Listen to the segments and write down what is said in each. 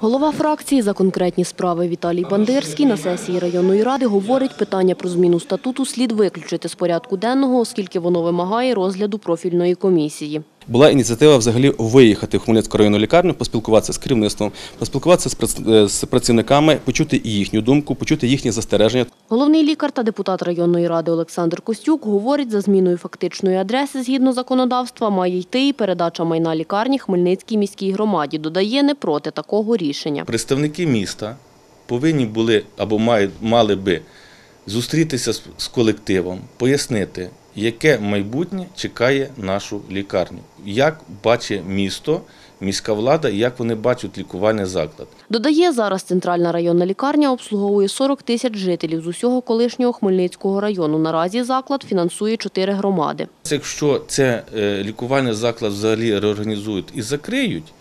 Голова фракції за конкретні справи Віталій Бандирський на сесії районної ради говорить, питання про зміну статуту слід виключити з порядку денного, оскільки воно вимагає розгляду профільної комісії. Була ініціатива взагалі виїхати в Хмельницьку районну лікарню, поспілкуватися з керівництвом, поспілкуватися з е, з працівниками, почути і їхню думку, почути їхні застереження. Головний лікар та депутат районної ради Олександр Костюк говорить, за зміною фактичної адреси згідно законодавства має йти і передача майна лікарні Хмельницькій міській громаді. Додає, не проти такого рішення. Представники міста повинні були або мали би зустрітися з колективом, пояснити, яке майбутнє чекає нашу лікарню, як бачить місто, міська влада, і як вони бачать лікувальний заклад. Додає, зараз центральна районна лікарня обслуговує 40 тисяч жителів з усього колишнього Хмельницького району. Наразі заклад фінансує чотири громади. Якщо це е, лікувальний заклад взагалі реорганізують і закриють,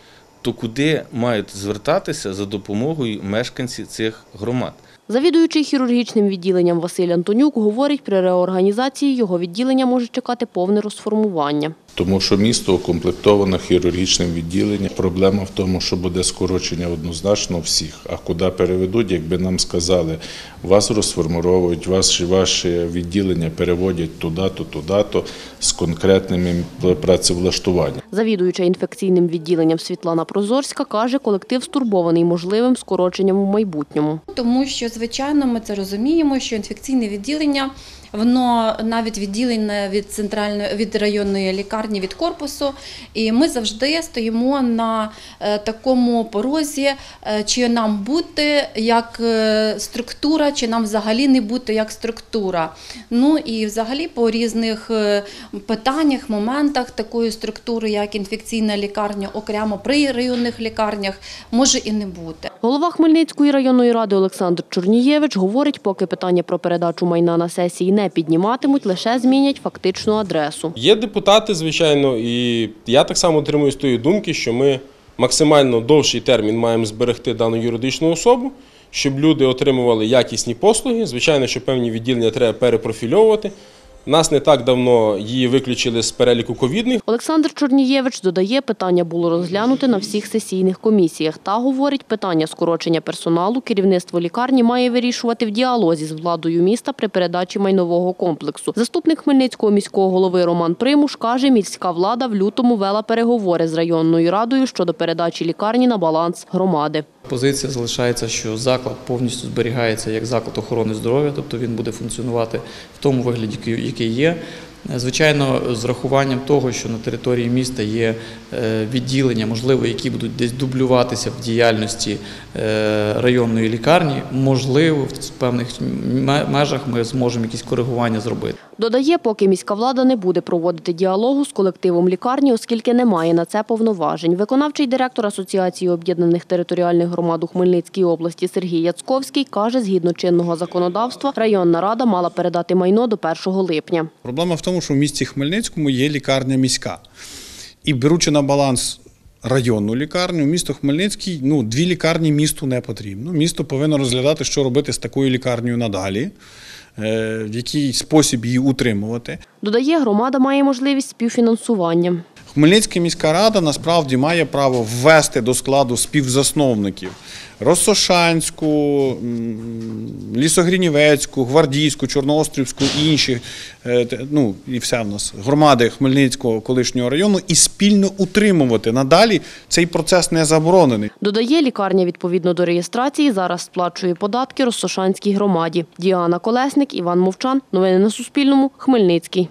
то куди мають звертатися за допомогою мешканці цих громад? Завідуючий хірургічним відділенням Василь Антонюк говорить, при реорганізації його відділення може чекати повне розформування. Тому що місто укомплектовано хірургічним відділенням. Проблема в тому, що буде скорочення однозначно всіх. А куди переведуть, якби нам сказали, вас розформуровують, вас ваше відділення переводять туди-то, туди-то з конкретними працевлаштуванням. Завідуюча інфекційним відділенням Світлана Прозорська каже, колектив стурбований можливим скороченням у майбутньому. Тому що, звичайно, ми це розуміємо, що інфекційне відділення, воно навіть відділене від центральної від районної лікарні від корпусу. І ми завжди стоїмо на е, такому порозі, е, чи нам бути як е, структура, чи нам взагалі не бути як структура. Ну і взагалі по різних питаннях, моментах такої структури, як інфекційна лікарня, окремо при районних лікарнях, може і не бути. Голова Хмельницької районної ради Олександр Чорнієвич говорить, поки питання про передачу майна на сесії не підніматимуть, лише змінять фактичну адресу. Є депутати, звичайно, і я так само отримую з тої думки, що ми максимально довший термін маємо зберегти дану юридичну особу, щоб люди отримували якісні послуги. Звичайно, що певні відділення треба перепрофільовувати. Нас не так давно її виключили з переліку ковідних. Олександр Чорнієвич додає, питання було розглянуте на всіх сесійних комісіях. Та говорить, питання скорочення персоналу керівництво лікарні має вирішувати в діалозі з владою міста при передачі майнового комплексу. Заступник Хмельницького міського голови Роман Примуш каже, міська влада в лютому вела переговори з районною радою щодо передачі лікарні на баланс громади. Позиція залишається, що заклад повністю зберігається як заклад охорони здоров'я, тобто він буде функціонувати в тому вигляді, який- є. Звичайно, з рахуванням того, що на території міста є е, відділення, можливо, які будуть десь дублюватися в діяльності е, районної лікарні, можливо, в певних межах ми зможемо якісь коригування зробити. Додає, поки міська влада не буде проводити діалогу з колективом лікарні, оскільки не має на це повноважень. Виконавчий директор Асоціації об'єднаних територіальних громад у Хмельницькій області Сергій Яцковський каже, згідно чинного законодавства, районна рада мала передати майно до 1 липня. Проблема в тому, що в місті Хмельницькому є лікарня міська. І беручи на баланс районну лікарню, місто Хмельницький, ну, дві лікарні місту не потрібно. Місто повинно розглядати, що робити з такою лікарнею надалі, е, в який спосіб її утримувати. додає громада має можливість співфінансування. Хмельницька міська рада насправді має право ввести до складу співзасновників Росошанську, Лісогрінівецьку, Гвардійську, Чорноострівську і інші е, ну, і вся в нас громади Хмельницького колишнього району і спільно утримувати. Надалі цей процес не заборонений. Додає, лікарня відповідно до реєстрації зараз сплачує податки Росошанській громаді. Діана Колесник, Іван Мовчан. Новини на Суспільному. Хмельницький.